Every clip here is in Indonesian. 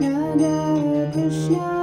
Radha Krishna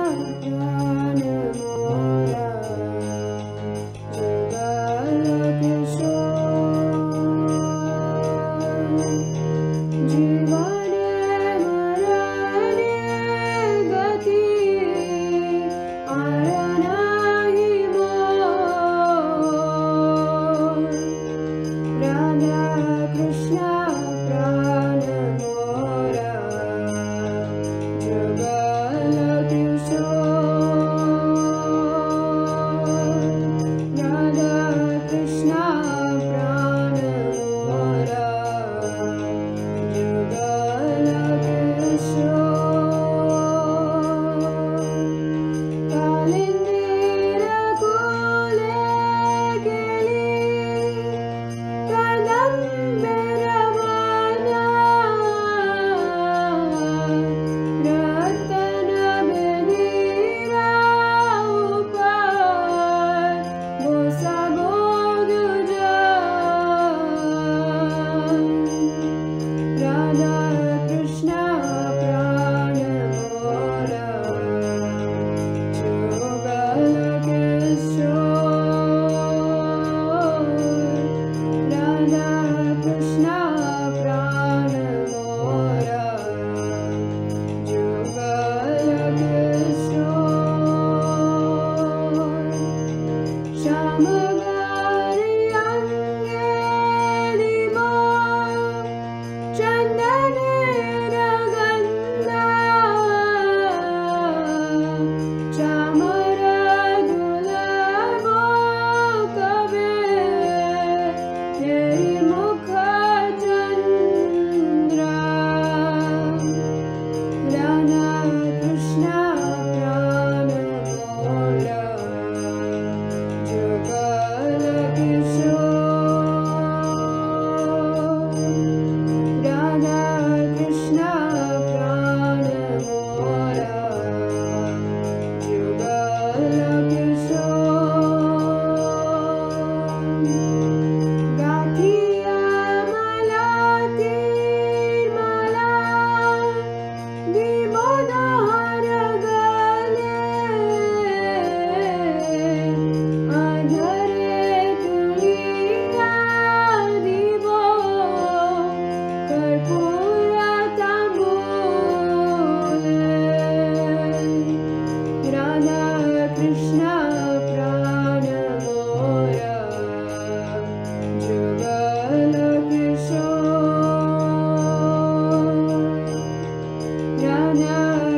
know.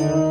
you.